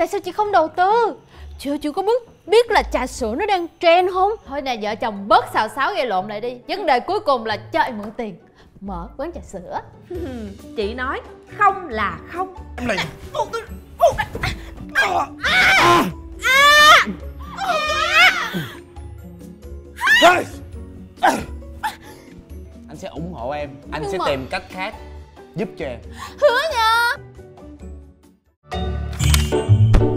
tại sao chị không đầu tư? Chưa chưa có biết biết là trà sữa nó đang trend không? Thôi nè vợ chồng bớt xào xáo gây lộn lại đi. Vấn đề cuối cùng là cho em mượn tiền. Mở quán trà sữa. Chị nói không là không. Em này. Anh sẽ ủng hộ em. Anh Nhưng sẽ mà- tìm cách khác giúp cho em. Hứa nha Thank you.